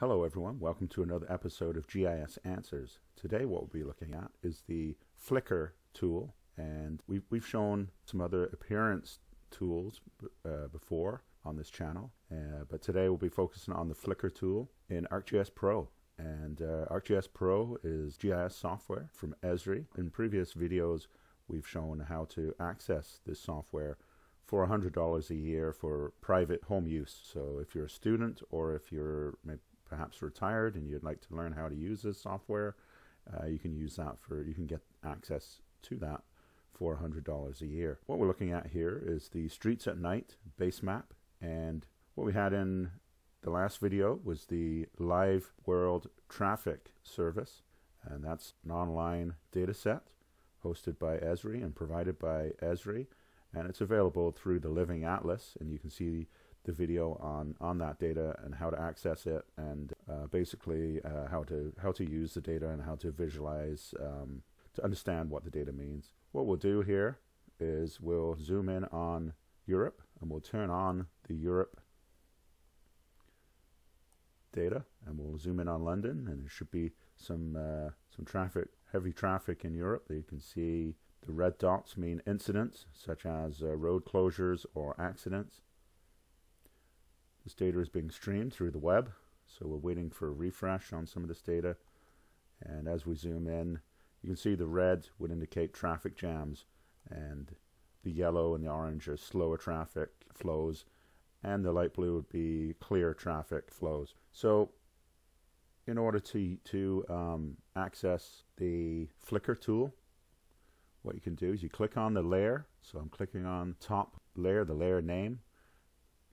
Hello everyone, welcome to another episode of GIS Answers. Today what we'll be looking at is the Flicker tool and we've, we've shown some other appearance tools uh, before on this channel uh, but today we'll be focusing on the Flicker tool in ArcGIS Pro and uh, ArcGIS Pro is GIS software from Esri. In previous videos we've shown how to access this software for $100 a year for private home use. So if you're a student or if you're perhaps retired and you'd like to learn how to use this software, uh, you can use that for, you can get access to that for $100 a year. What we're looking at here is the Streets at Night base map. And what we had in the last video was the Live World Traffic Service. And that's an online data set hosted by Esri and provided by Esri. And it's available through the Living Atlas. And you can see the video on on that data and how to access it and uh, basically uh, how to how to use the data and how to visualize um, to understand what the data means. What we'll do here is we'll zoom in on Europe and we'll turn on the Europe data and we'll zoom in on London and there should be some uh, some traffic heavy traffic in Europe that you can see the red dots mean incidents such as uh, road closures or accidents this data is being streamed through the web, so we're waiting for a refresh on some of this data. And as we zoom in, you can see the red would indicate traffic jams, and the yellow and the orange are slower traffic flows, and the light blue would be clear traffic flows. So in order to, to um, access the Flicker tool, what you can do is you click on the layer. So I'm clicking on top layer, the layer name,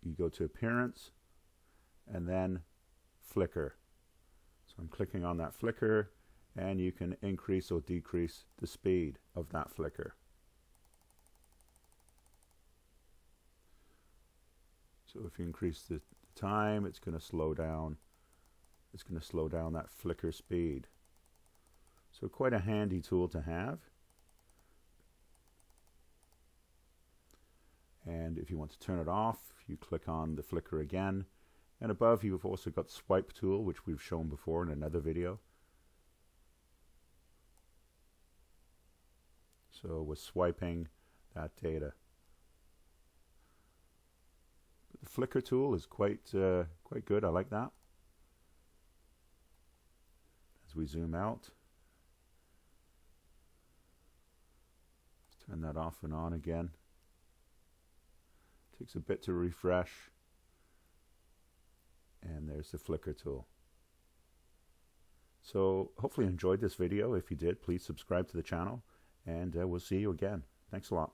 you go to appearance and then flicker. So I'm clicking on that flicker and you can increase or decrease the speed of that flicker. So if you increase the time, it's going to slow down. It's going to slow down that flicker speed. So quite a handy tool to have. If you want to turn it off, you click on the flicker again. And above you've also got swipe tool, which we've shown before in another video. So we're swiping that data. But the flicker tool is quite uh, quite good. I like that. As we zoom out, turn that off and on again. Takes a bit to refresh. And there's the flicker tool. So hopefully you enjoyed this video. If you did, please subscribe to the channel and uh, we'll see you again. Thanks a lot.